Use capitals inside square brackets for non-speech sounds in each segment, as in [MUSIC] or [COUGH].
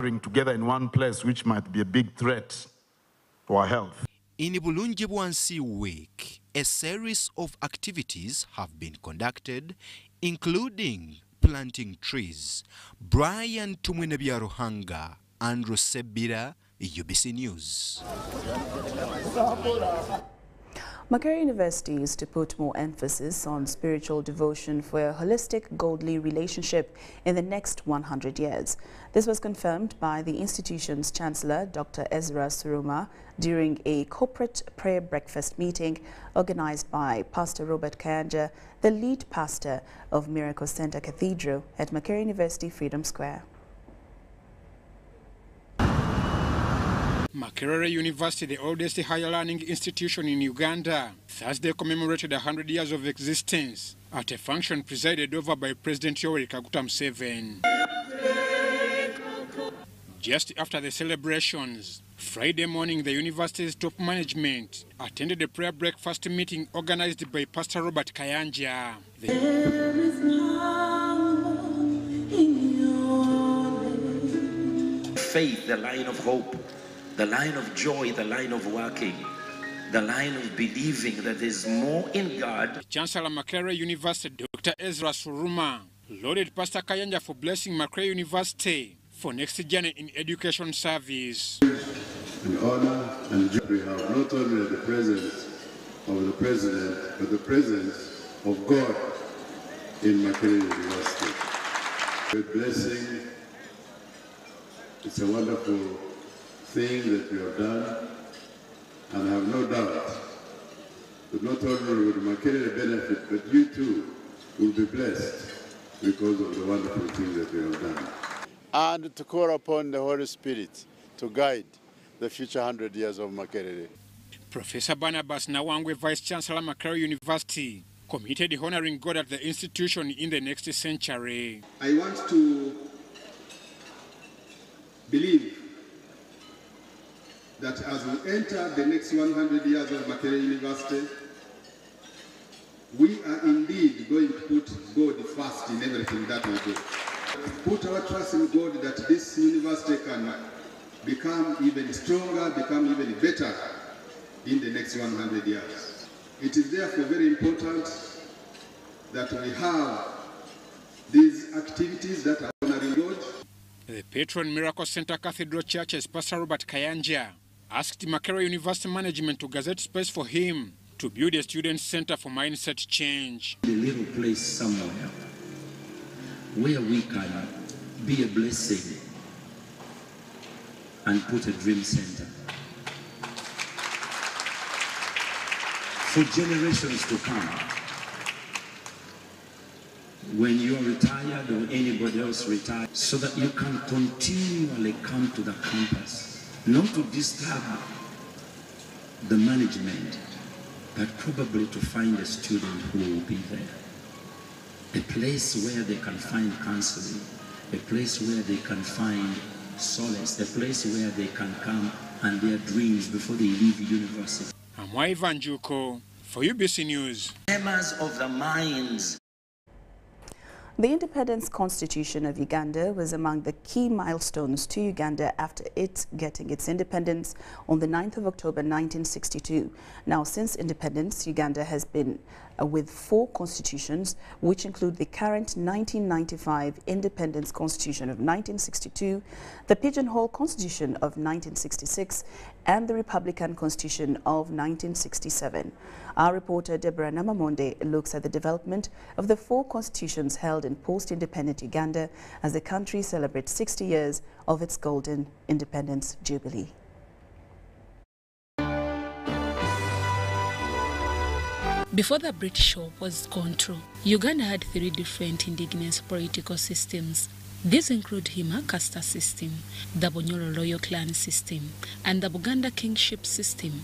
together in one place, which might be a big threat to our health. In Bulungi Bwansi Week, a series of activities have been conducted, including planting trees. Brian Tumwinebiaruhanga, Andrew Sebira, UBC News. Makerere University is to put more emphasis on spiritual devotion for a holistic, godly relationship in the next 100 years. This was confirmed by the institution's chancellor, Dr. Ezra Suruma, during a corporate prayer breakfast meeting organized by Pastor Robert Kayanja, the lead pastor of Miracle Center Cathedral at Makerere University Freedom Square. Makerere University, the oldest higher learning institution in Uganda, Thursday commemorated 100 years of existence at a function presided over by President Yoweri Kaguta Museveni. Just after the celebrations, Friday morning, the university's top management attended a prayer breakfast meeting organized by Pastor Robert Kayanja. The Faith, the line of hope, the line of joy, the line of working, the line of believing that there's more in God. Chancellor Makerere University, Dr. Ezra Suruma, lauded Pastor Kayanja for blessing Makerere University for next journey in education service. In honor and joy, we have not only the presence of the president, but the presence of God in Makerere University. With blessing, it's a wonderful thing that we have done, and I have no doubt that not only will Makerere benefit, but you too will be blessed because of the wonderful thing that we have done. And to call upon the Holy Spirit to guide the future 100 years of Makerere. Professor Barnabas Nawangwe, Vice Chancellor Makerere University, committed honoring God at the institution in the next century. I want to believe that as we enter the next 100 years of Makerere University, we are indeed going to put God first in everything that we do. Put our trust in God that this university can become even stronger, become even better in the next 100 years. It is therefore very important that we have these activities that are honoring God. The patron Miracle Center Cathedral Church is Pastor Robert Kayanja asked Makerere University management to gazette space for him to build a student center for mindset change. A little place somewhere where we can be a blessing and put a dream center for generations to come. When you are retired or anybody else retired, so that you can continually come to the campus, not to disturb the management, but probably to find a student who will be there. A place where they can find counseling, a place where they can find solace, a place where they can come and their dreams before they leave university. I'm Ivan Juko for UBC News. Members of the minds The Independence Constitution of Uganda was among the key milestones to Uganda after it getting its independence on the 9th of October 1962. Now, since independence, Uganda has been uh, with four constitutions, which include the current 1995 Independence Constitution of 1962, the Pigeonhole Constitution of 1966, and the Republican Constitution of 1967. Our reporter Deborah Namamonde looks at the development of the four constitutions held in post-independent Uganda as the country celebrates 60 years of its golden independence jubilee. Before the British war was gone through, Uganda had three different indigenous political systems. These include Hima Kasta system, the Bunyoro royal clan system, and the Buganda kingship system.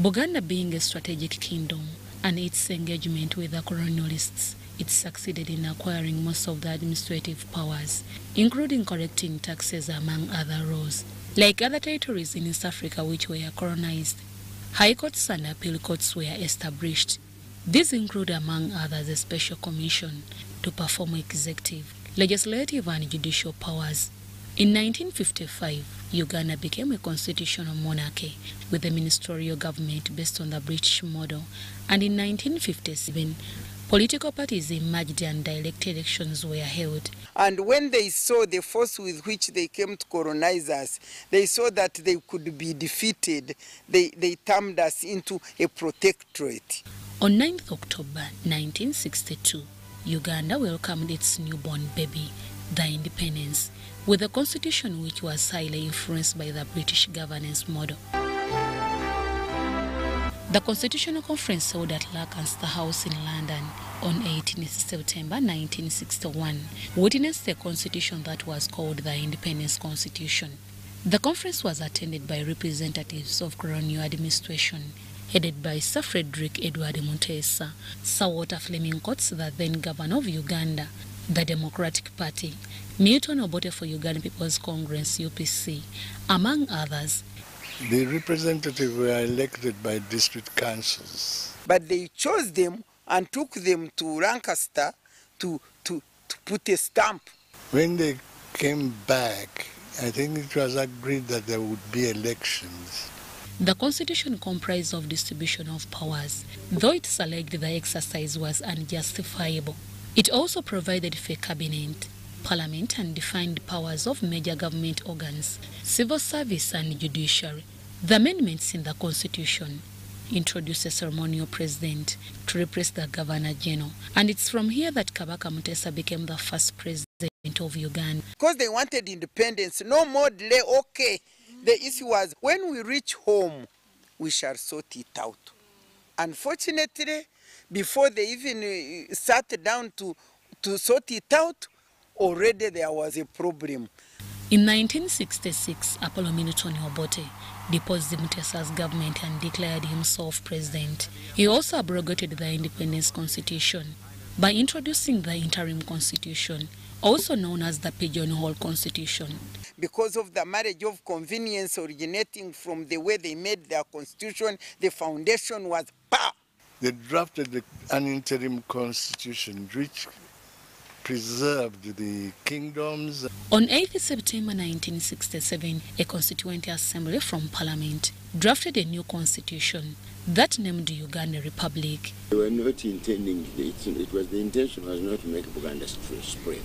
Buganda being a strategic kingdom and its engagement with the colonialists, it succeeded in acquiring most of the administrative powers, including collecting taxes among other roles. Like other territories in East Africa which were colonized, high courts and appeal courts were established. These include, among others, a special commission to perform executive, legislative and judicial powers. In 1955, Uganda became a constitutional monarchy with a ministerial government based on the British model, and in 1957, political parties emerged and direct elections were held. And when they saw the force with which they came to colonize us, they saw that they could be defeated. They, they turned us into a protectorate. On 9th October 1962, Uganda welcomed its newborn baby, the independence, with a constitution which was highly influenced by the British governance model. The Constitutional Conference held at Lancaster House in London on 18 September 1961 witnessed a constitution that was called the Independence Constitution. The conference was attended by representatives of colonial administration headed by Sir Frederick Edward Mutesa, Sir Walter Fleming Coates, the then governor of Uganda, the Democratic Party, Milton Obote for Uganda People's Congress, UPC, among others. The representatives were elected by district councils. But they chose them and took them to Lancaster to, to, to put a stamp. When they came back, I think it was agreed that there would be elections. The constitution comprised of distribution of powers, though it alleged the exercise was unjustifiable. It also provided for cabinet, parliament and defined powers of major government organs, civil service and judiciary. The amendments in the constitution introduce a ceremonial president to replace the governor general, and it's from here that Kabaka Mutesa became the first president of Uganda. Because they wanted independence, no more delay, okay. The issue was when we reach home, we shall sort it out. Unfortunately, before they even uh, sat down to, to sort it out, already there was a problem. In 1966, Apollo Minutoni Obote deposed Mutesa's government and declared himself president. He also abrogated the Independence Constitution by introducing the interim constitution, also known as the Pigeonhole Constitution. Because of the marriage of convenience originating from the way they made their constitution, the foundation was power. They drafted an interim constitution which preserved the kingdoms. On 8 September 1967, a constituent assembly from parliament drafted a new constitution that named the Uganda Republic. They were not intending, it, it was the intention was not to make Buganda spread,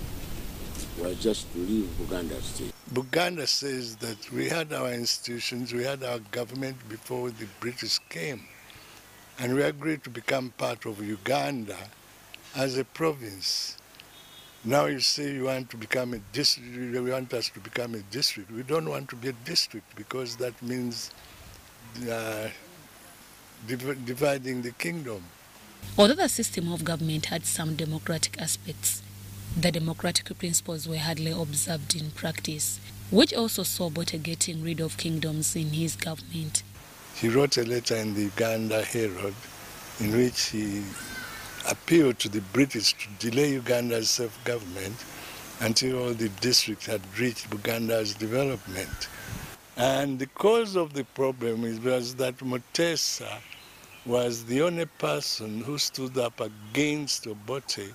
was just to leave Buganda state. Buganda says that we had our institutions, we had our government before the British came, and we agreed to become part of Uganda as a province. Now you say you want to become a district, you want us to become a district. We don't want to be a district because that means uh, div dividing the kingdom. Although the system of government had some democratic aspects, the democratic principles were hardly observed in practice, which also saw Bote getting rid of kingdoms in his government. He wrote a letter in the Uganda Herald in which he appealed to the British to delay Uganda's self-government until all the districts had reached Uganda's development. And the cause of the problem was that Mutesa was the only person who stood up against Obote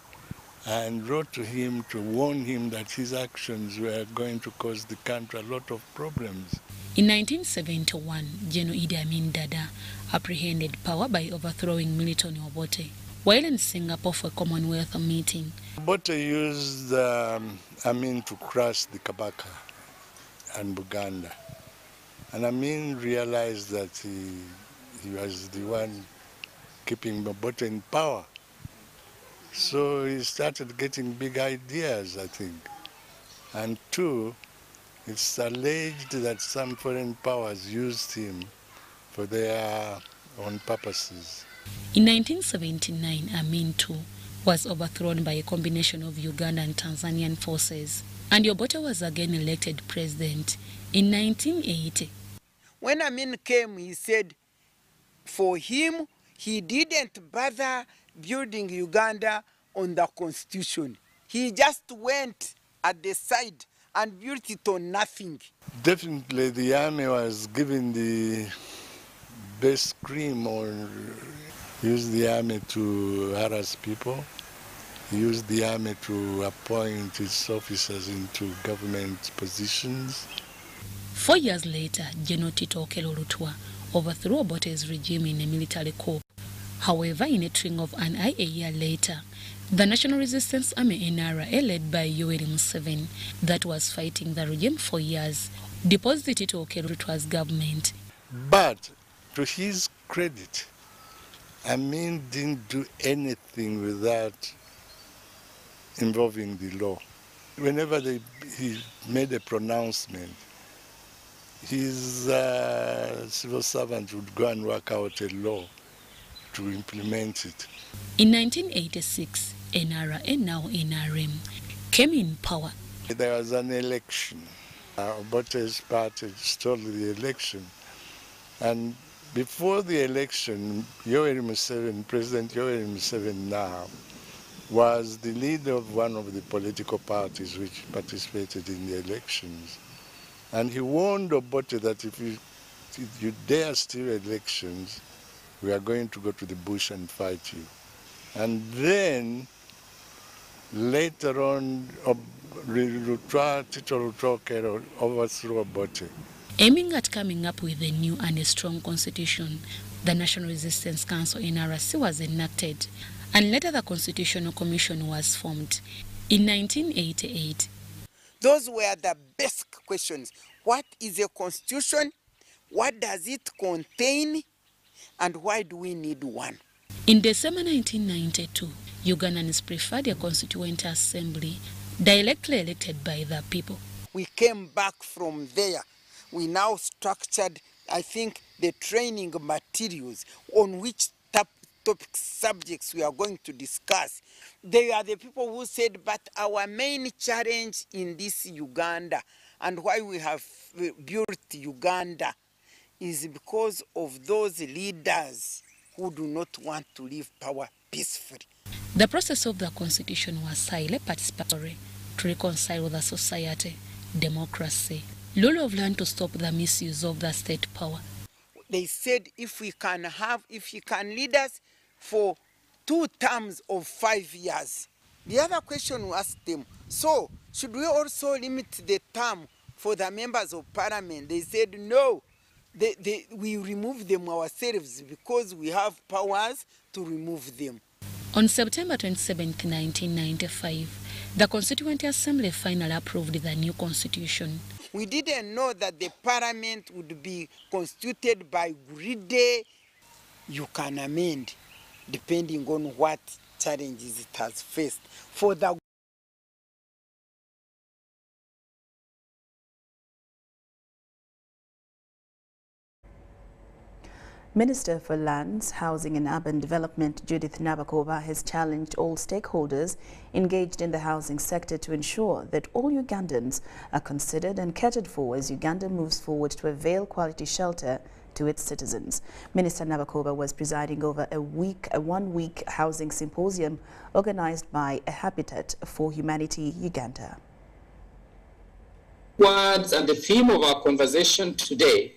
and wrote to him to warn him that his actions were going to cause the country a lot of problems. In 1971, General Idi Amin Dada apprehended power by overthrowing Milton Obote while in Singapore for a Commonwealth meeting. Obote used um, Amin to crush the Kabaka and Buganda. And Amin realized that he, he was the one keeping Obote in power. So he started getting big ideas, I think. And two, it's alleged that some foreign powers used him for their own purposes. In 1979, Amin too was overthrown by a combination of Uganda and Tanzanian forces, and Obote was again elected president in 1980. When Amin came, he said for him, he didn't bother building Uganda on the constitution. He just went at the side and built it on nothing. Definitely the army was given the best cream or use the army to harass people use the army to appoint its officers into government positions. Four years later, General Tito Okello Lutwa overthrew Obote's regime in a military coup. However, in a string of an eye a year later, the National Resistance Army NRA, led by Yoweri Museveni, that was fighting the regime for years, deposited Okello Lutwa's government. But to his credit, Amin didn't do anything without involving the law. Whenever they, he made a pronouncement, his uh, civil servant would go and work out a law to implement it. In 1986, NRA and now NRM came in power. There was an election. Uh, Obote's party stole the election. And before the election, Yoweri Museveni, President Yoweri Museveni now, was the leader of one of the political parties which participated in the elections. And he warned Obote that if you, if you dare steal elections, we are going to go to the bush and fight you. And then later on, Lutwa, Tito Lutwa overthrew Obote. Aiming at coming up with a new and a strong constitution, the National Resistance Council NRC was enacted, and later the Constitutional Commission was formed. In 1988, Those were the basic questions. What is a constitution? What does it contain? And why do we need one? in December 1992, Ugandans preferred a constituent assembly directly elected by the people. We came back from there. We now structured, I think, the training materials on which top, topic subjects we are going to discuss. They are the people who said, but our main challenge in this Uganda and why we have uh, built Uganda is because of those leaders who do not want to leave power peacefully. The process of the constitution was highly participatory to reconcile with the society, democracy, rule have learned to stop the misuse of the state power. They said if we can have, if he can lead us for two terms of five years. The other question we asked them, so should we also limit the term for the members of parliament? They said no. They, they, we remove them ourselves because we have powers to remove them. On September 27, 1995, the Constituent Assembly finally approved the new constitution. We didn't know that the parliament would be constituted by greedy. You can amend depending on what challenges it has faced. For the Minister for Lands, Housing and Urban Development Judith Nabakooba has challenged all stakeholders engaged in the housing sector to ensure that all Ugandans are considered and catered for as Uganda moves forward to avail quality shelter to its citizens. Minister Nabakooba was presiding over a week, a one-week housing symposium organized by Habitat for Humanity Uganda. Words and the theme of our conversation today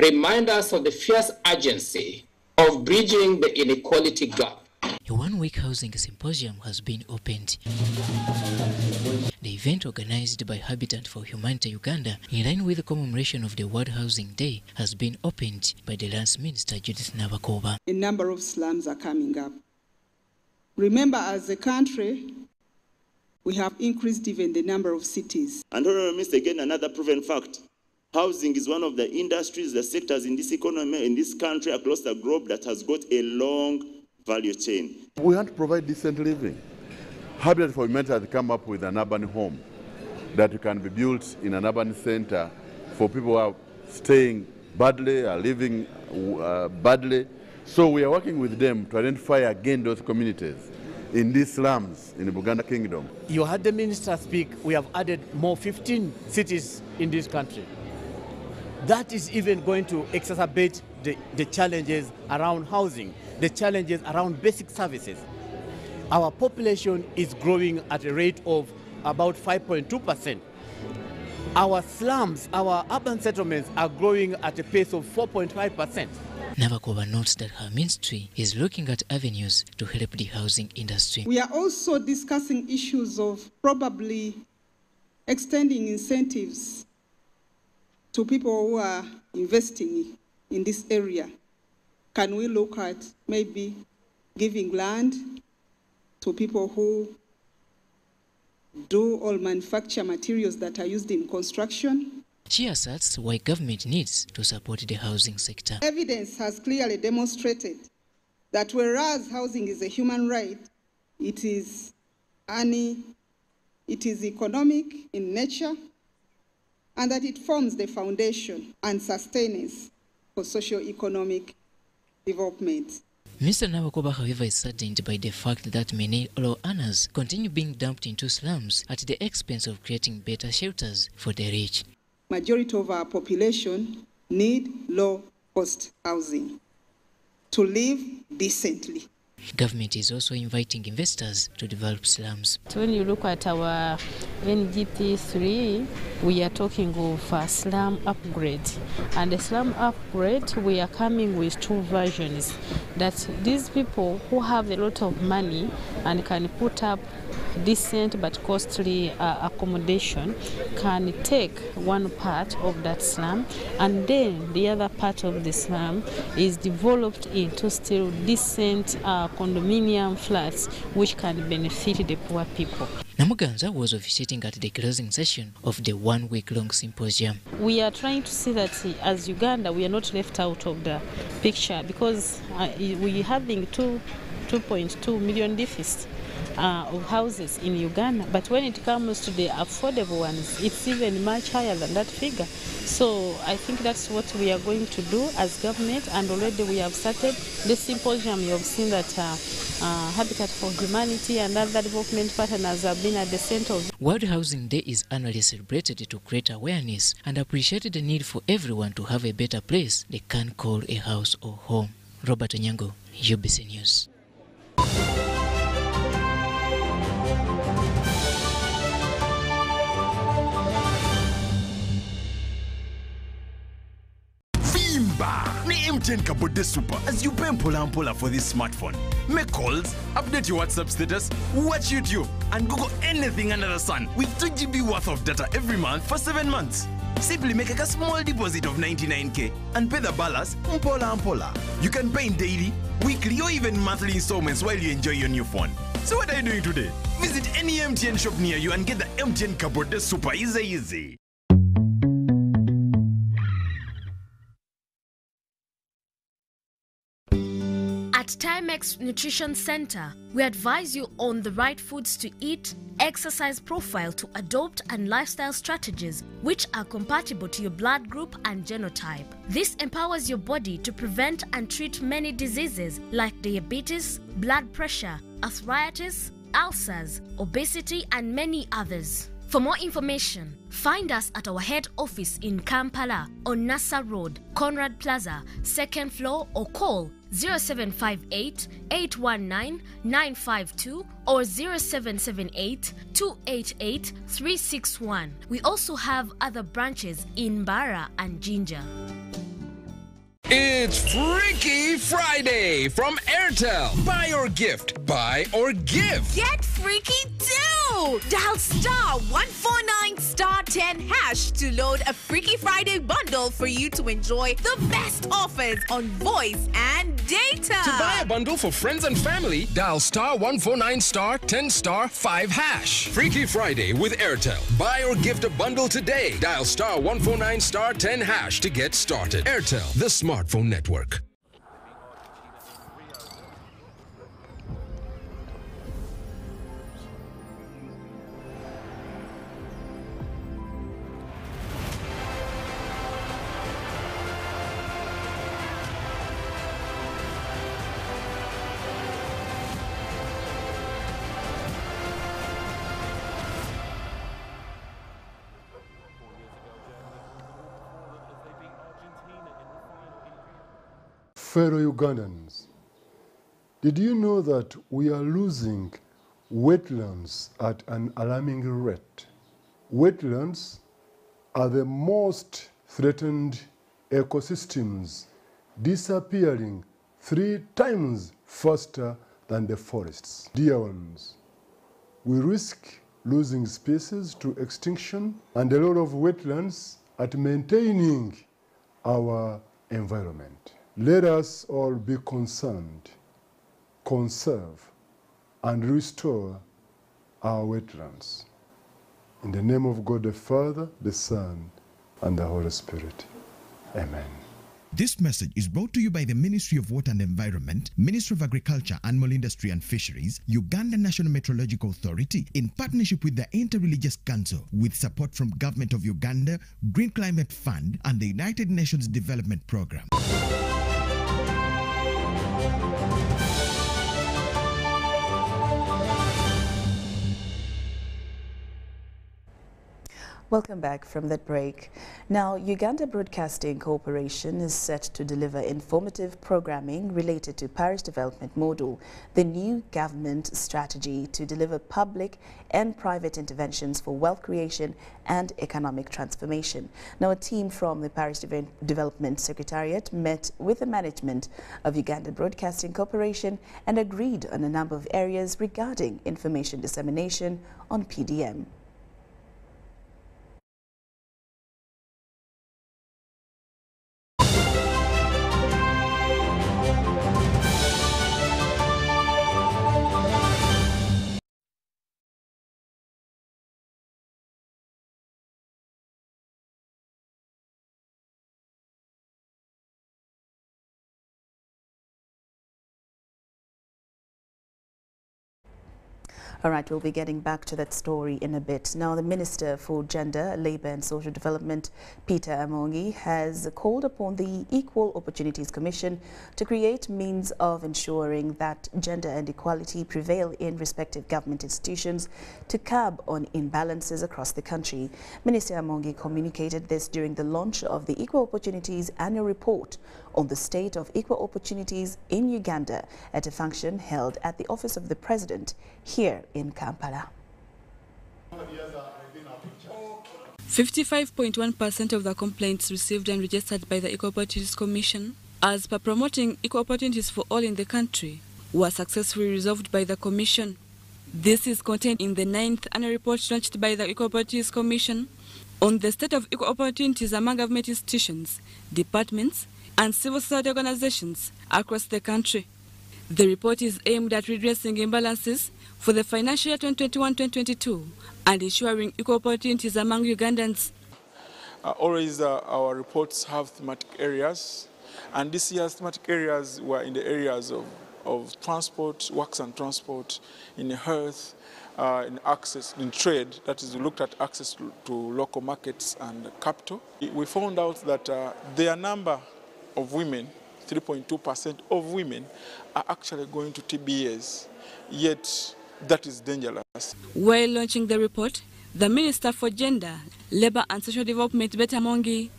remind us of the fierce urgency of bridging the inequality gap. A one-week housing symposium has been opened. The event organized by Habitat for Humanity Uganda, in line with the commemoration of the World Housing Day, has been opened by the Lands Minister Judith Nabakooba. A number of slums are coming up. Remember, as a country, we have increased even the number of cities. And Honorable Minister, again, another proven fact. Housing is one of the industries, the sectors in this economy, in this country, across the globe that has got a long value chain. We want to provide decent living. Habitat for Humanity has come up with an urban home that can be built in an urban center for people who are staying badly, are living uh, badly. So we are working with them to identify again those communities in these slums in the Buganda Kingdom. You heard the minister speak, we have added more 15 cities in this country. That is even going to exacerbate the, the challenges around housing, the challenges around basic services. Our population is growing at a rate of about 5.2%. Our slums, our urban settlements are growing at a pace of 4.5%. Nabakooba notes that her ministry is looking at avenues to help the housing industry. We are also discussing issues of probably extending incentives to people who are investing in this area. Can we look at maybe giving land to people who do all manufacture materials that are used in construction? She asserts why government needs to support the housing sector. Evidence has clearly demonstrated that whereas housing is a human right, it is any, it is economic in nature, and that it forms the foundation and sustenance for socio-economic development. Mr. Nawakoba, however, is saddened by the fact that many low earners continue being dumped into slums at the expense of creating better shelters for the rich. Majority of our population need low-cost housing to live decently. Government is also inviting investors to develop slums. When you look at our NGT3, we are talking of a slum upgrade. And the slum upgrade, we are coming with two versions. That these people who have a lot of money and can put up decent but costly uh, accommodation can take one part of that slum and then the other part of the slum is developed into still decent uh, condominium flats which can benefit the poor people. Namuganza was officiating at the closing session of the one week long symposium. We are trying to see that as Uganda we are not left out of the picture because uh, we are having two 2.2 million deficit uh, of houses in Uganda. But when it comes to the affordable ones, it's even much higher than that figure. So I think that's what we are going to do as government, and already we have started the symposium. You have seen that uh, uh, Habitat for Humanity and other development partners have been at the center of. World Housing Day is annually celebrated to create awareness and appreciate the need for everyone to have a better place they can call a house or home. Robert Onyango, UBC News. MTN Kabode Super as you pay mpola mpola for this smartphone. Make calls, update your WhatsApp status, watch YouTube, and Google anything under the sun with 2 GB worth of data every month for 7 months. Simply make a small deposit of 99k and pay the balance mpola mpola. You can pay in daily, weekly, or even monthly installments while you enjoy your new phone. So what are you doing today? Visit any MTN shop near you and get the MTN Kabode Super easy easy. At Timex Nutrition Center, we advise you on the right foods to eat, exercise profile to adopt, and lifestyle strategies which are compatible to your blood group and genotype. This empowers your body to prevent and treat many diseases like diabetes, blood pressure, arthritis, ulcers, obesity, and many others. For more information, find us at our head office in Kampala on Nasser Road, Conrad Plaza, second floor, or call 0758 819 952 or 0778 288 361. We also have other branches in Bara and Jinja. It's Freaky Friday from Airtel. Buy or gift, buy or give. Get freaky too! Dial star 149 star 10 hash to load a Freaky Friday bundle for you to enjoy the best offers on voice and data. To buy a bundle for friends and family, dial star 149 star 10 star 5 hash. Freaky Friday with Airtel. Buy or gift a bundle today. Dial star 149 star 10 hash to get started. Airtel, the smartphone network. Fellow Ugandans, did you know that we are losing wetlands at an alarming rate? Wetlands are the most threatened ecosystems disappearing three times faster than the forests. Dear ones, we risk losing species to extinction and a lot of wetlands at maintaining our environment. Let us all be concerned, conserve, and restore our wetlands. In the name of God the Father, the Son, and the Holy Spirit. Amen. This message is brought to you by the Ministry of Water and Environment, Ministry of Agriculture, Animal Industry and Fisheries, Uganda National Meteorological Authority, in partnership with the Interreligious Council, with support from Government of Uganda, Green Climate Fund, and the United Nations Development Programme. Welcome back from that break. Now, Uganda Broadcasting Corporation is set to deliver informative programming related to Parish Development Model, the new government strategy to deliver public and private interventions for wealth creation and economic transformation. Now, a team from the Parish Deve Development Secretariat met with the management of Uganda Broadcasting Corporation and agreed on a number of areas regarding information dissemination on PDM. All right, we'll be getting back to that story in a bit. Now, the Minister for Gender, Labour and Social Development, Betty Amongi, has called upon the Equal Opportunities Commission to create means of ensuring that gender and equality prevail in respective government institutions to curb on imbalances across the country. Minister Amongi communicated this during the launch of the Equal Opportunities Annual Report on the state of equal opportunities in Uganda at a function held at the Office of the President here in Kampala. 55.1% of the complaints received and registered by the Equal Opportunities Commission as per promoting equal opportunities for all in the country were successfully resolved by the Commission. This is contained in the ninth annual report launched by the Equal Opportunities Commission on the state of equal opportunities among government institutions, departments, and civil society organizations across the country. The report is aimed at redressing imbalances for the financial year 2021-2022 and ensuring equal opportunities among Ugandans. Uh, always uh, our reports have thematic areas, and this year's thematic areas were in the areas of, of transport, works and transport, in health, uh, in access, in trade, that is, we looked at access to, to local markets and capital. We found out that uh, their number of women, 3.2% of women, are actually going to TBAs, yet that is dangerous. While launching the report, the Minister for Gender, Labour and Social Development, Betty Amongi,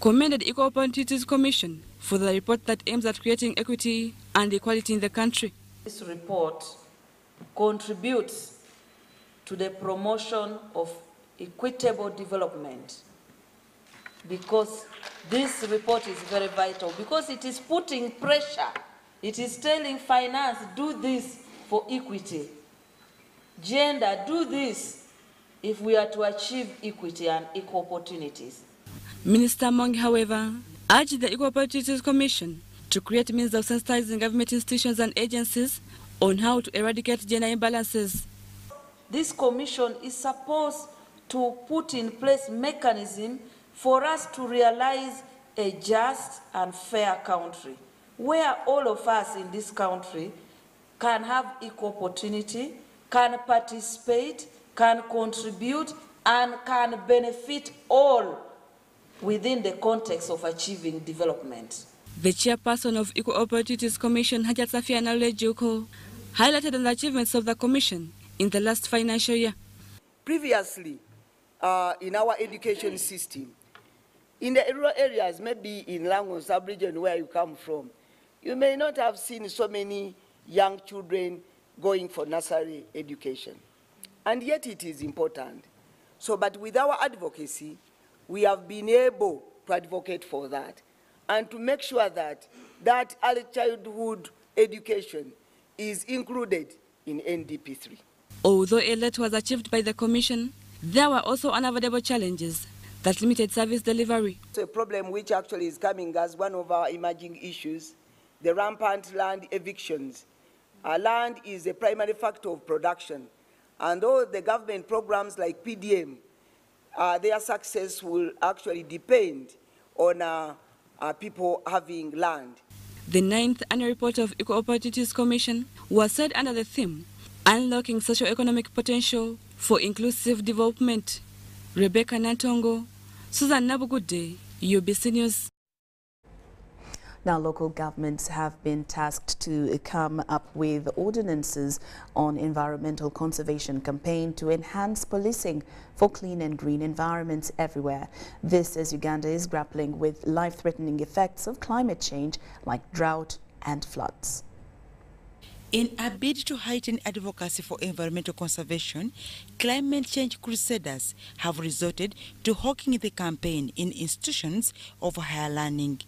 commended Equal Opportunities Commission for the report that aims at creating equity and equality in the country. This report contributes to the promotion of equitable development because this report is very vital because it is putting pressure. It is telling finance, do this for equity. Gender, do this if we are to achieve equity and equal opportunities. Minister Mong, however, urged the Equal Opportunities Commission to create means of sensitizing government institutions and agencies on how to eradicate gender imbalances. This commission is supposed to put in place mechanism for us to realize a just and fair country where all of us in this country can have equal opportunity, can participate, can contribute, and can benefit all within the context of achieving development. The chairperson of Equal Opportunities Commission, Hajat Safia Nalejuko, highlighted on the achievements of the commission in the last financial year. Previously, uh, in our education system, in the rural areas, maybe in Lango sub-region where you come from, you may not have seen so many young children going for nursery education. And yet it is important. So, but with our advocacy, we have been able to advocate for that and to make sure that that early childhood education is included in NDP 3. Although a lot was achieved by the Commission, there were also unavoidable challenges that limited service delivery. It's a problem which actually is coming as one of our emerging issues, the rampant land evictions. Our land is a primary factor of production, and all the government programs like PDM, uh, their success will actually depend on uh, uh, people having land. The ninth annual report of Equal Opportunities Commission was set under the theme Unlocking Socio-Economic Potential for Inclusive Development. Rebecca Natongo, Susan Nabugude, UBC News. Now, local governments have been tasked to come up with ordinances on environmental conservation campaign to enhance policing for clean and green environments everywhere. This as Uganda is grappling with life-threatening effects of climate change like drought and floods. In a bid to heighten advocacy for environmental conservation, climate change crusaders have resorted to hawking the campaign in institutions of higher learning.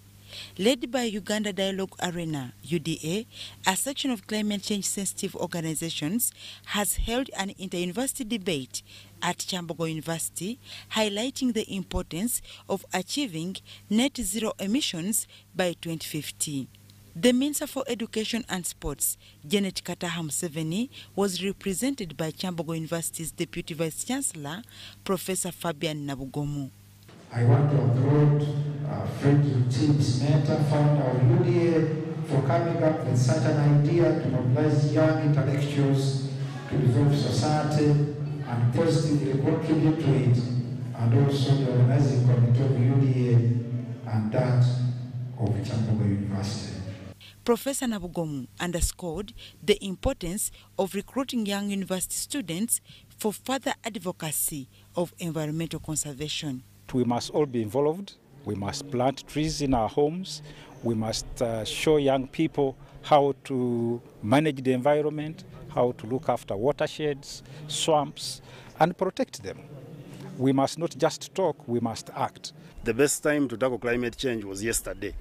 Led by Uganda Dialogue Arena, UDA, a section of climate change sensitive organizations has held an inter-university debate at Kyambogo University highlighting the importance of achieving net zero emissions by 2050. The Minister for Education and Sports, Janet Kataaha Museveni, was represented by Kyambogo University's Deputy Vice Chancellor, Professor Fabian Nabugoomu. I want to applaud uh, Frederick T. Meta, founder of UDA, for coming up with such an idea to mobilize young intellectuals to develop society and positively contribute to it, and also the organizing committee of UDA and that of Kyambogo University. Professor Nabugomu underscored the importance of recruiting young university students for further advocacy of environmental conservation. We must all be involved. We must plant trees in our homes. We must uh, show young people how to manage the environment, how to look after watersheds, swamps, and protect them. We must not just talk, we must act. The best time to tackle climate change was yesterday.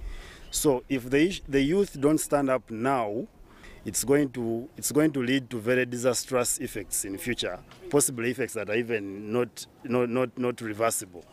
So if the, the youth don't stand up now, it's going to it's going to lead to very disastrous effects in future, possibly effects that are even not not not, not reversible.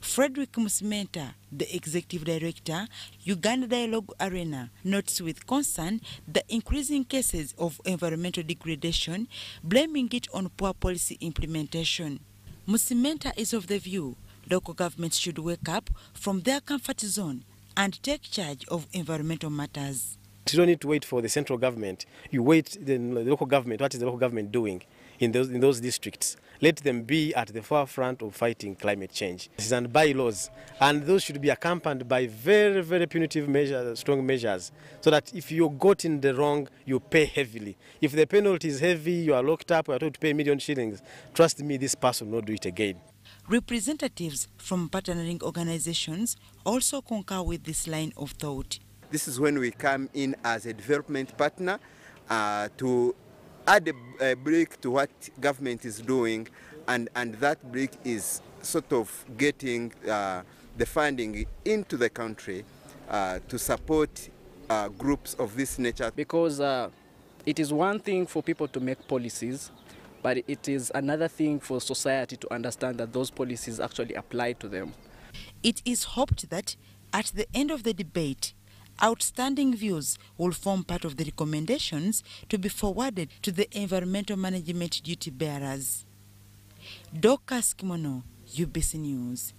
Frederick Musimenta, the executive director, Uganda Dialogue Arena, notes with concern the increasing cases of environmental degradation, blaming it on poor policy implementation. Musimenta is of the view local governments should wake up from their comfort zone and take charge of environmental matters. You don't need to wait for the central government. You wait the, local government. What is the local government doing in those in those districts? Let them be at the forefront of fighting climate change. This is and bylaws, and those should be accompanied by very very punitive measures, strong measures, so that if you got in the wrong, you pay heavily. If the penalty is heavy, you are locked up. You are told to pay a million shillings. Trust me, this person will not do it again. Representatives from partnering organizations also concur with this line of thought. This is when we come in as a development partner uh, to add a, a brick to what government is doing, and, and that brick is sort of getting uh, the funding into the country uh, to support uh, groups of this nature. Because uh, it is one thing for people to make policies, but it is another thing for society to understand that those policies actually apply to them. It is hoped that at the end of the debate, outstanding views will form part of the recommendations to be forwarded to the environmental management duty bearers. Dorcas Kimono, UBC News.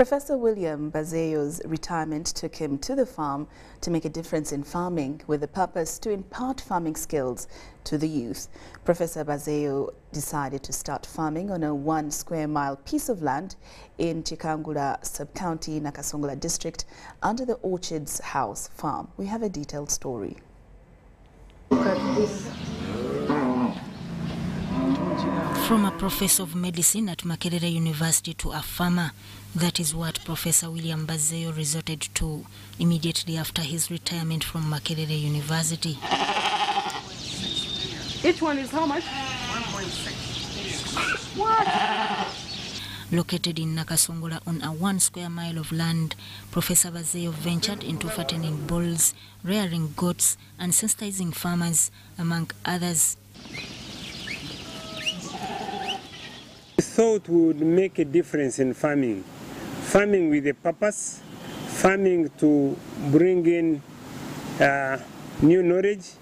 Professor William Bazeyo's retirement took him to the farm to make a difference in farming with the purpose to impart farming skills to the youth. Professor Bazeyo decided to start farming on a one square mile piece of land in Chikangula sub-county, Nakasongola district under the Orchards House farm. We have a detailed story. Look at this. From a professor of medicine at Makerere University to a farmer, that is what Professor William Bazeyo resorted to immediately after his retirement from Makerere University. Each one is how much? 1.6. What? located in Nakasongola on a one square mile of land. Professor Bazeyo ventured into fattening bulls, rearing goats, and sensitizing farmers, among others. Thought we would make a difference in farming. Farming with a purpose, farming to bring in uh, new knowledge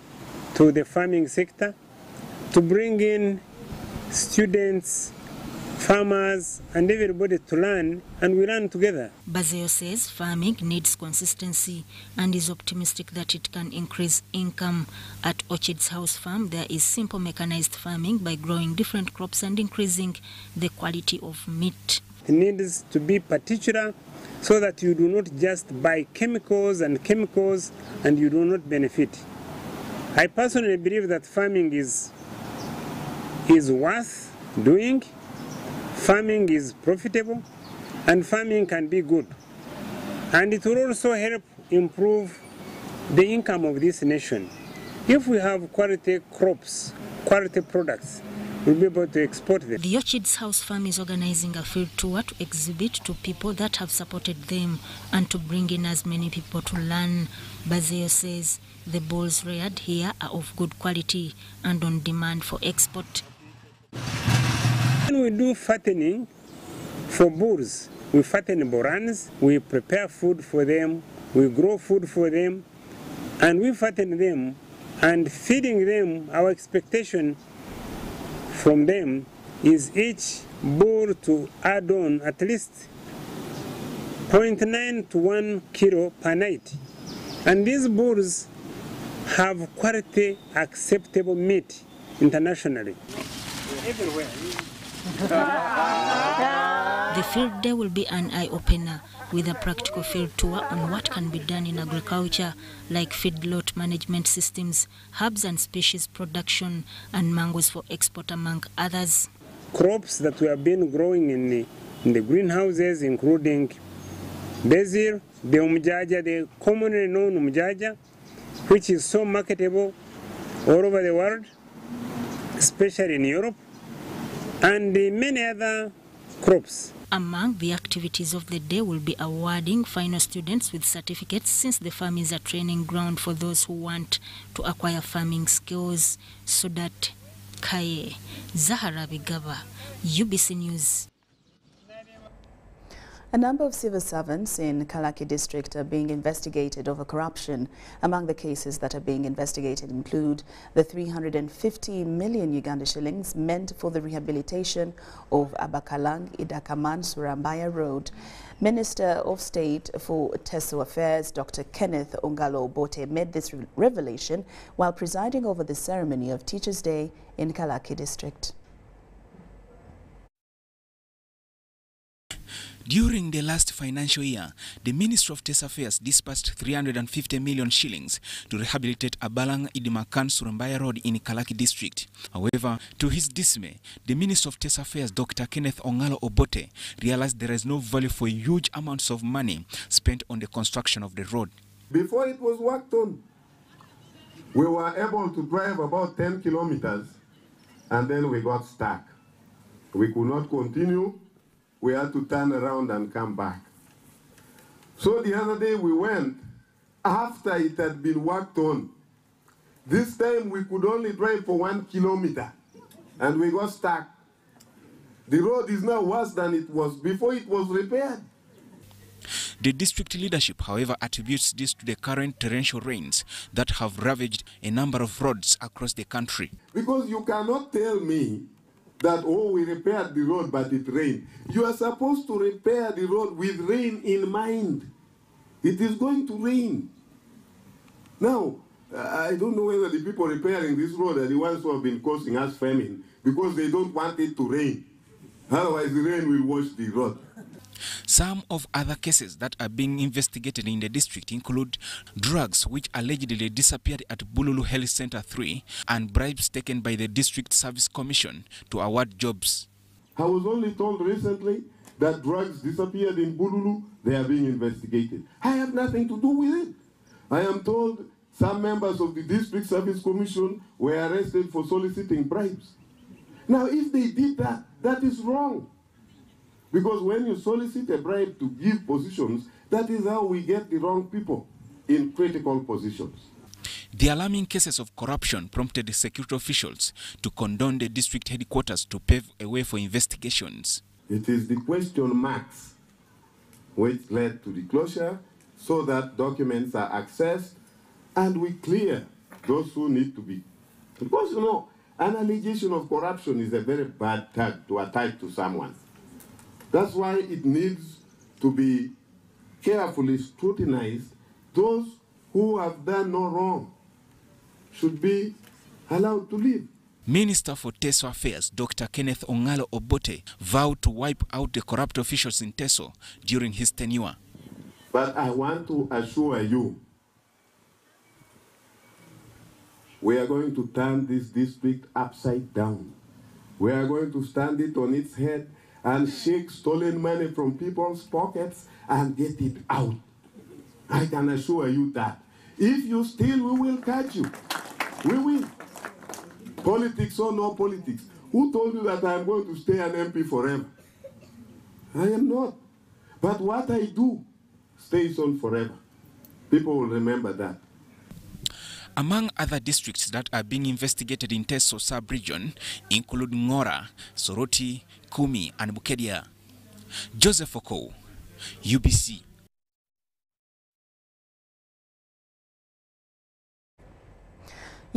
to the farming sector, to bring in students, farmers, and everybody to learn, and we learn together. Bazeo says farming needs consistency and is optimistic that it can increase income. At Orchids House Farm, there is simple mechanized farming by growing different crops and increasing the quality of meat. It needs to be particular so that you do not just buy chemicals and chemicals and you do not benefit. I personally believe that farming is, is worth doing, farming is profitable, and farming can be good. And it will also help improve the income of this nation. If we have quality crops, quality products, we'll be able to export them. The Orchids House Farm is organizing a field tour to exhibit to people that have supported them and to bring in as many people to learn. Bazeo says the bulls reared here are of good quality and on demand for export. We do fattening for bulls, we fatten borans, we prepare food for them, we grow food for them, and we fatten them and feeding them, our expectation from them is each bull to add on at least 0.9 to 1 kilo per night. And these bulls have quality acceptable meat internationally. Everywhere. [LAUGHS] The field day will be an eye opener with a practical field tour on what can be done in agriculture, like feedlot management systems, herbs and species production, and mangoes for export, among others. Crops that we have been growing in the, in the greenhouses, including basil, the umjaja, the commonly known umjaja, which is so marketable all over the world, especially in Europe, and many other crops. Among the activities of the day will be awarding final students with certificates since the farm is a training ground for those who want to acquire farming skills. Sudat Kaye, Zahara Bigaba, UBC News. A number of civil servants in Kalaki district are being investigated over corruption. Among the cases that are being investigated include the 350 million Uganda shillings meant for the rehabilitation of Abakalang Idakaman Surambaya Road. Minister of State for Teso Affairs, Dr. Kenneth Ongalo Obote, made this re revelation while presiding over the ceremony of Teachers' Day in Kalaki district. During the last financial year, the Ministry of Test Affairs dispersed 350 million shillings to rehabilitate Abalang Idimakan Surambaya Road in Kalaki district. However, to his dismay, the Minister of Test Affairs, Dr. Kenneth Ongalo Obote, realized there is no value for huge amounts of money spent on the construction of the road. Before it was worked on, we were able to drive about 10 kilometers and then we got stuck. We could not continue we had to turn around and come back. So the other day we went after it had been worked on. This time we could only drive for one kilometer and we got stuck. The road is now worse than it was before it was repaired. The district leadership, however, attributes this to the current torrential rains that have ravaged a number of roads across the country. Because you cannot tell me that, oh, we repaired the road, but it rained. You are supposed to repair the road with rain in mind. It is going to rain. Now, uh, I don't know whether the people repairing this road are the ones who have been causing us famine because they don't want it to rain. Otherwise, the rain will wash the road. Some of other cases that are being investigated in the district include drugs which allegedly disappeared at Bululu Health Center 3 and bribes taken by the District Service Commission to award jobs. I was only told recently that drugs disappeared in Bululu, they are being investigated. I have nothing to do with it. I am told some members of the District Service Commission were arrested for soliciting bribes. Now, if they did that, that is wrong. Because when you solicit a bribe to give positions, that is how we get the wrong people in critical positions. The alarming cases of corruption prompted the security officials to condone the district headquarters to pave a way for investigations. It is the question marks which led to the closure so that documents are accessed and we clear those who need to be. Because, you know, an allegation of corruption is a very bad tag to attach to someone. That's why it needs to be carefully scrutinized. Those who have done no wrong should be allowed to live. Minister for Teso Affairs, Dr. Kenneth Ongalo Obote, vowed to wipe out the corrupt officials in Teso during his tenure. But I want to assure you, we are going to turn this district upside down. We are going to stand it on its head and shake stolen money from people's pockets and get it out. I can assure you that. If you steal, we will catch you. We will. Politics or no politics. Who told you that I am going to stay an MP forever? I am not. But what I do stays on forever. People will remember that. Among other districts that are being investigated in Teso sub-region include Ngora, Soroti, Kumi and Bukedia. Joseph Oko, UBC.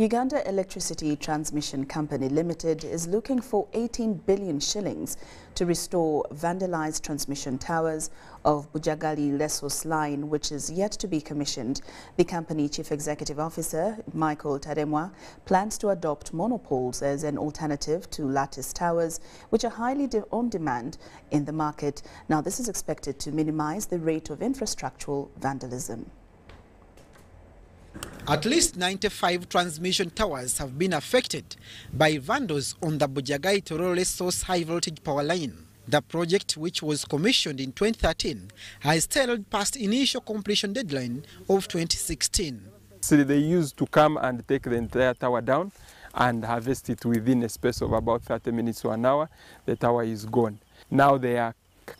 Uganda Electricity Transmission Company Limited is looking for 18 billion shillings to restore vandalized transmission towers of Bujagali Lessos line, which is yet to be commissioned. The company chief executive officer, Michael Taremwa, plans to adopt monopoles as an alternative to lattice towers, which are highly de on demand in the market. Now, this is expected to minimize the rate of infrastructural vandalism. At least 95 transmission towers have been affected by vandals on the Bujagai Torore source high voltage power line. The project, which was commissioned in 2013, has tailed past initial completion deadline of 2016. So they used to come and take the entire tower down and harvest it within a space of about 30 minutes to an hour. The tower is gone. Now they are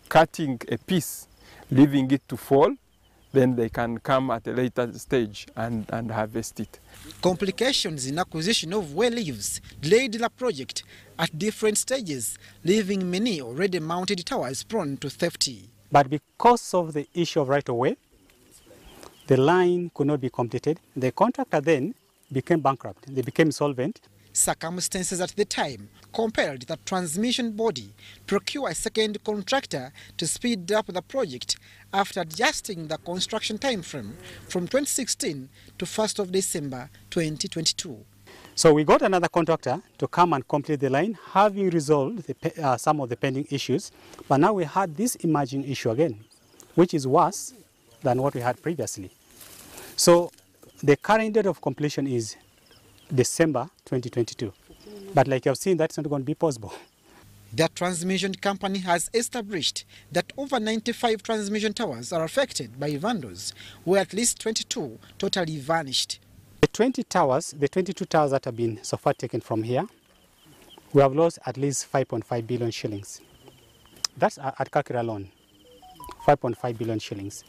cutting a piece, leaving it to fall then they can come at a later stage and, and harvest it. Complications in acquisition of well leaves delayed the project at different stages, leaving many already mounted towers prone to theft. But because of the issue of right-of-way, the line could not be completed. The contractor then became bankrupt. They became solvent. Circumstances at the time compelled the transmission body procure a second contractor to speed up the project after adjusting the construction time frame from 2016 to 1st of December 2022. So we got another contractor to come and complete the line, having resolved the, uh, some of the pending issues. But now we had this emerging issue again, which is worse than what we had previously. So the current date of completion is December 2022. But like you've seen, that's not going to be possible. The transmission company has established that over 95 transmission towers are affected by vandals, where at least 22 totally vanished. The 20 towers, the 22 towers that have been so far taken from here, we have lost at least 5.5 billion shillings. That's at Kakira alone, 5.5 billion shillings.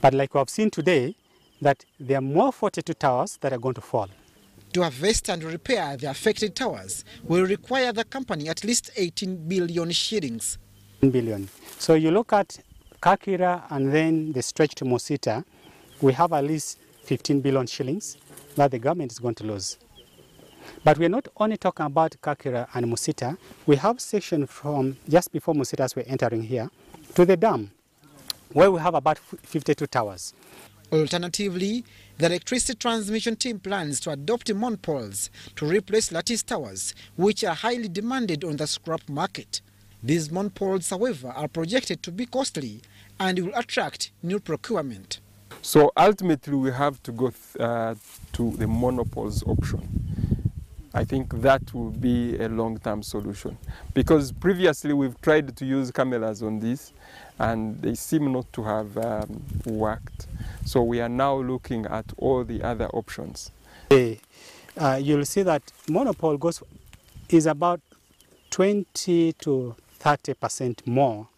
But like we have seen today, that there are more 42 towers that are going to fall. To harvest and repair the affected towers will require the company at least 18 billion shillings. Billion. So you look at Kakira and then the stretch to Musita, we have at least 15 billion shillings that the government is going to lose. But we're not only talking about Kakira and Musita, we have section from just before Musita as we're entering here to the dam, where we have about 52 towers. Alternatively, the electricity transmission team plans to adopt monopoles to replace lattice towers, which are highly demanded on the scrap market. These monopoles, however, are projected to be costly and will attract new procurement. So ultimately, we have to go uh, to the monopoles option. I think that will be a long-term solution because previously we've tried to use cameras on this and they seem not to have um, worked. So we are now looking at all the other options. Uh, you'll see that monopole goes is about 20 to 30 percent more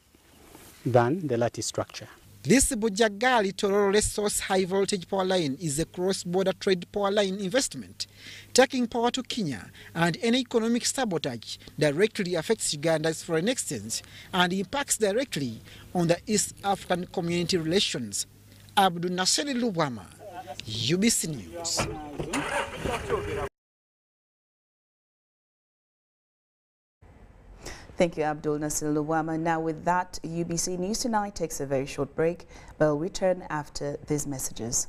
than the lattice structure. This Bujagali Tororo Resource High Voltage Power Line is a cross-border trade power line investment, taking power to Kenya, and any economic sabotage directly affects Uganda's foreign exchange and impacts directly on the East African community relations. Abdul Nasser Lubwama, UBC News. Thank you, Abdul Nasir Lubwama. Now, with that, UBC News Tonight takes a very short break. We'll return after these messages.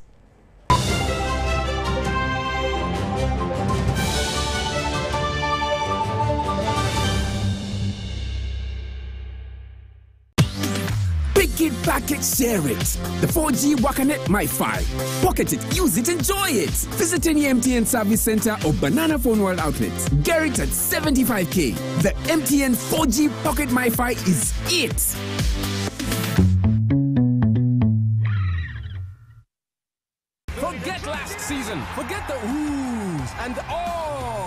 It, it, share it. The 4G Wakanet MiFi. Pocket it, use it, enjoy it. Visit any MTN service center or Banana Phone World outlets. Get it at 75k. The MTN 4G Pocket MiFi is it. Forget last season. Forget the oohs and the ahs.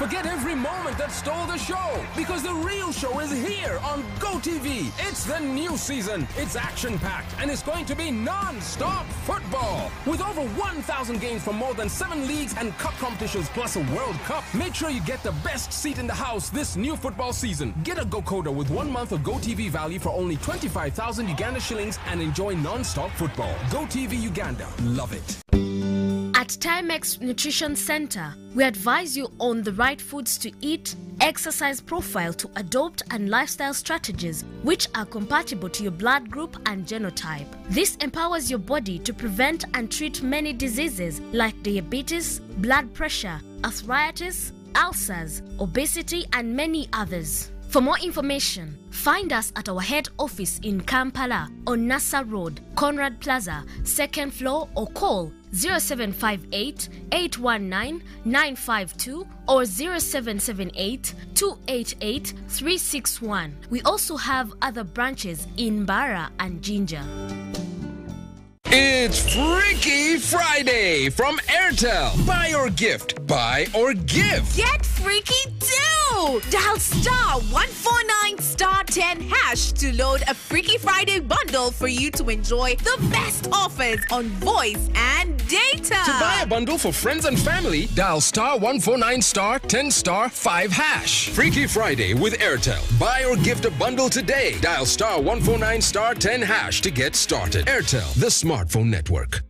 Forget every moment that stole the show. Because the real show is here on GoTV. It's the new season. It's action-packed and it's going to be non-stop football. With over 1,000 games from more than seven leagues and cup competitions plus a World Cup. Make sure you get the best seat in the house this new football season. Get a GoCoder with one month of GoTV value for only 25,000 Uganda shillings and enjoy non-stop football. GoTV Uganda. Love it. At Timex Nutrition Center, we advise you on the right foods to eat, exercise profile to adopt, and lifestyle strategies which are compatible to your blood group and genotype. This empowers your body to prevent and treat many diseases like diabetes, blood pressure, arthritis, ulcers, obesity, and many others. For more information, find us at our head office in Kampala on Nasser Road, Conrad Plaza, second floor, or call 0758 819 952 or 0778 288 361. We also have other branches in Bara and Jinja. It's Freaky Friday from Airtel. Buy or gift, buy or give. Get freaky too! Dial star 149 star 10 hash to load a Freaky Friday bundle for you to enjoy the best offers on voice and data. To buy a bundle for friends and family, dial star 149 star 10 star 5 hash. Freaky Friday with Airtel. Buy or gift a bundle today. Dial star 149 star 10 hash to get started. Airtel, the smartphone network.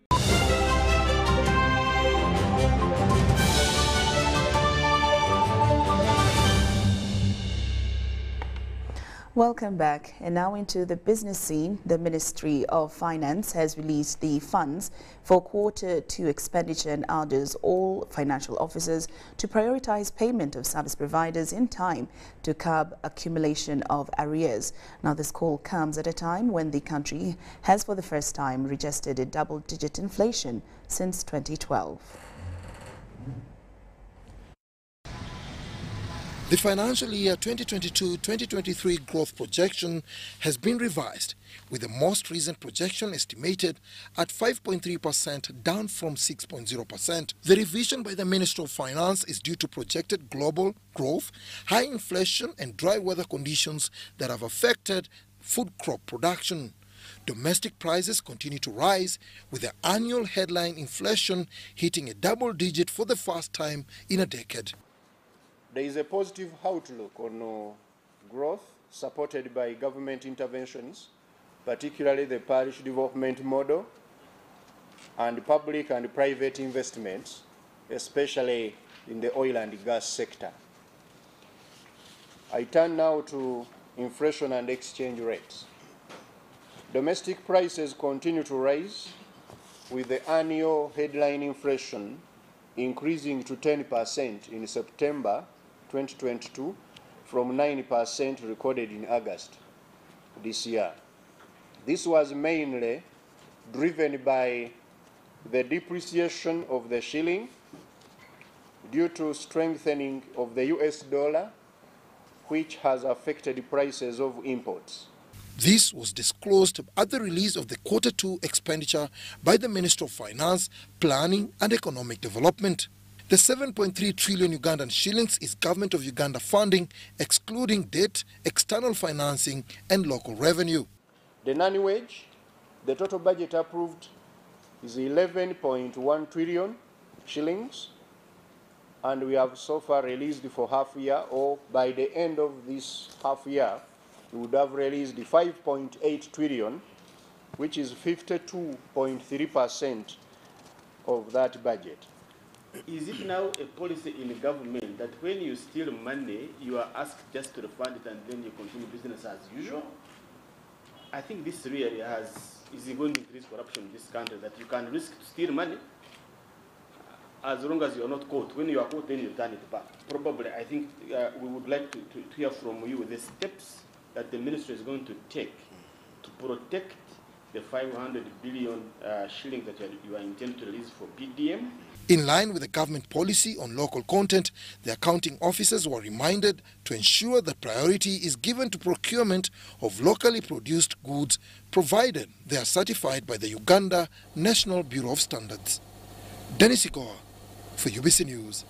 Welcome back. And now into the business scene. The Ministry of Finance has released the funds for quarter two expenditure and orders all financial officers to prioritize payment of service providers in time to curb accumulation of arrears. Now, this call comes at a time when the country has for the first time registered a double-digit inflation since 2012. The financial year 2022-2023 growth projection has been revised, with the most recent projection estimated at 5.3%, down from 6.0%. The revision by the Minister of Finance is due to projected global growth, high inflation, and dry weather conditions that have affected food crop production. Domestic prices continue to rise, with the annual headline inflation hitting a double digit for the first time in a decade. There is a positive outlook on uh, growth supported by government interventions, particularly the parish development model and public and private investments, especially in the oil and gas sector. I turn now to inflation and exchange rates. Domestic prices continue to rise, with the annual headline inflation increasing to 10% in September 2022 from 9% recorded in August this year. This was mainly driven by the depreciation of the shilling due to strengthening of the US dollar, which has affected prices of imports. This was disclosed at the release of the quarter two expenditure by the Minister of Finance, Planning and Economic Development. The 7.3 trillion Ugandan shillings is Government of Uganda funding, excluding debt, external financing, and local revenue. The non-wage, the total budget approved is 11.1 trillion shillings, and we have so far released for half year, or by the end of this half year, we would have released 5.8 trillion, which is 52.3% of that budget. Is it now a policy in government that when you steal money, you are asked just to refund it and then you continue business as usual? I think this really has is going to increase corruption in this country that you can risk to steal money as long as you are not caught. When you are caught, then you turn it back. Probably, I think uh, we would like to, to, to hear from you the steps that the ministry is going to take to protect the 500 billion uh, shillings that you are, you are intending to release for PDM. In line with the government policy on local content, the accounting officers were reminded to ensure that priority is given to procurement of locally produced goods provided they are certified by the Uganda National Bureau of Standards. Dennis Ikoa for UBC News.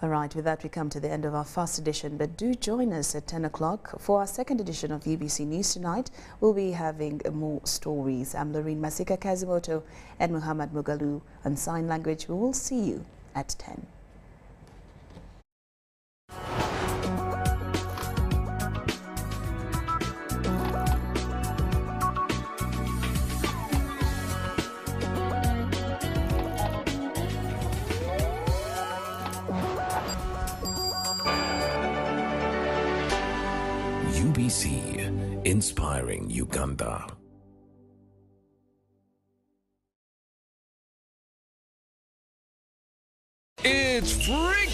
All right, with that we come to the end of our first edition, but do join us at 10 o'clock for our second edition of UBC News tonight. We'll be having more stories. I'm Lauren Masika Kazimoto and Muhammad Mugalu on Sign Language. We will see you at 10. Inspiring Uganda. It's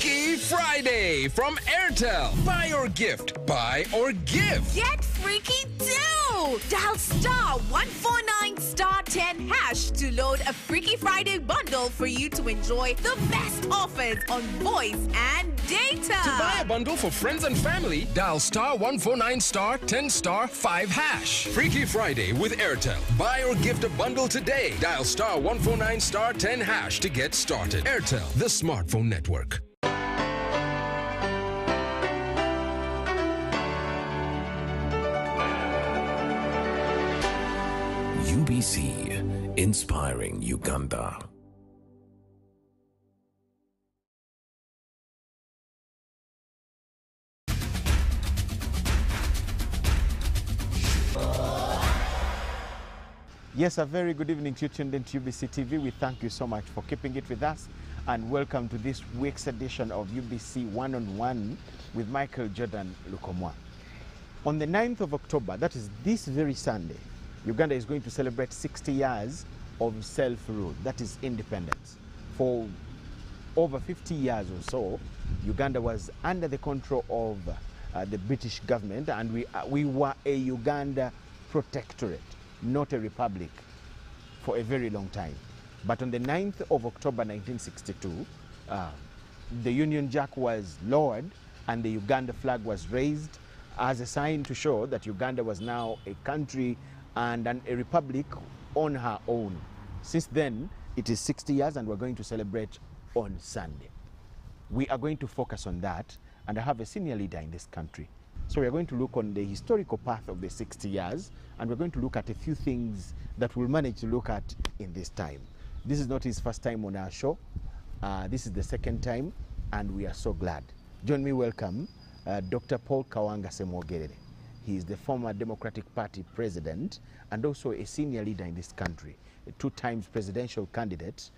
Freaky Friday from Airtel. Buy or gift, buy or give. Get freaky too! Dial star 149 star 10 hash to load a Freaky Friday bundle for you to enjoy the best offers on voice and data. To buy a bundle for friends and family, dial star 149 star 10 star 5 hash. Freaky Friday with Airtel. Buy or gift a bundle today. Dial star 149 star 10 hash to get started. Airtel, the smartphone network. UBC, inspiring Uganda. Yes, a very good evening to you tuned into UBC TV. We thank you so much for keeping it with us and welcome to this week's edition of UBC One on One with Michael Jordan Lukomwa. On the 9th of October, that is this very Sunday, Uganda is going to celebrate 60 years of self-rule, that is independence. For over 50 years or so, Uganda was under the control of uh, the British government and we, uh, we were a Uganda protectorate, not a republic for a very long time. But on the 9th of October 1962, uh, the Union Jack was lowered and the Uganda flag was raised as a sign to show that Uganda was now a country and an, a republic on her own. Since then, it is 60 years and we're going to celebrate on Sunday. We are going to focus on that and I have a senior leader in this country. So we are going to look on the historical path of the 60 years and we're going to look at a few things that we'll manage to look at in this time. This is not his first time on our show. Uh, this is the second time and we are so glad. Join me welcome uh, Dr. Paul Kawanga Ssemogerere. He is the former Democratic Party president and also a senior leader in this country, a two times presidential candidate